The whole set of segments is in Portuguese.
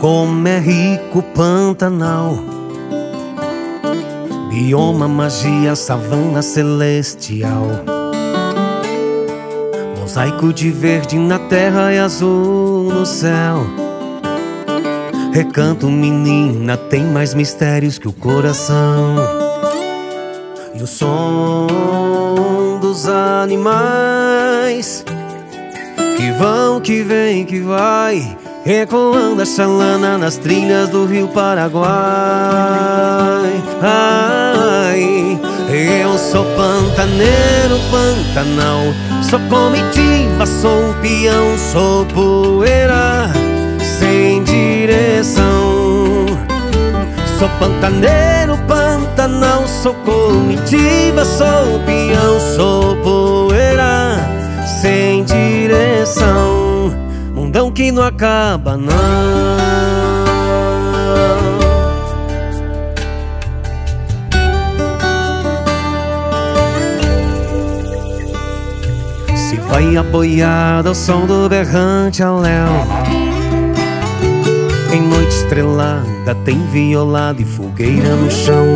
Como é rico Pantanal. Bioma, magia, savana celestial. Mosaico de verde na terra e azul no céu. Recanto, menina, tem mais mistérios que o coração. E o som dos animais Que vão, que vem, que vai Ecoando a chalana nas trilhas do rio Paraguai. Ai, Eu sou pantaneiro, pantanal. Sou comitiva, sou peão, sou poeira Sem direção. Sou pantaneiro, pantanal. Sou comitiva, sou peão, sou poeira Sem direção que não acaba não. Se vai apoiado ao som do berrante ao léu Em noite estrelada tem violado e fogueira no chão.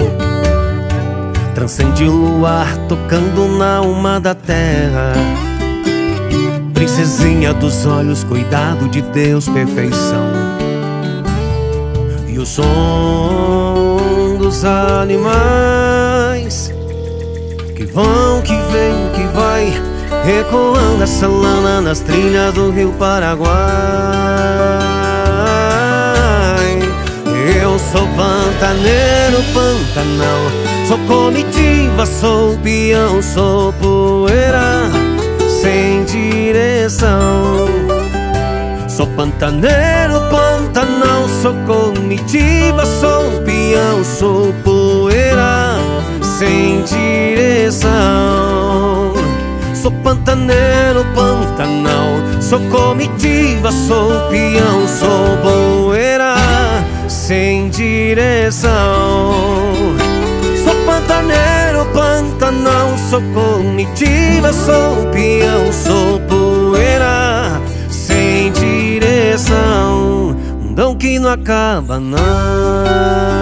Transcende o luar tocando na alma da terra Princesinha dos olhos, cuidado de Deus, perfeição. E o som dos animais que vão, que vem, que vai, ecoando essa lana nas trilhas do rio Paraguai. Eu sou pantaneiro, pantanal, sou comitiva, sou peão, sou poeira sem direção. Sou pantaneiro, pantanal, sou comitiva, sou peão, sou poeira sem direção. Sou pantaneiro, pantanal, sou comitiva, sou peão, sou poeira sem direção. Sou comitiva, sou peão, sou poeira sem direção. Um dom que não acaba, não.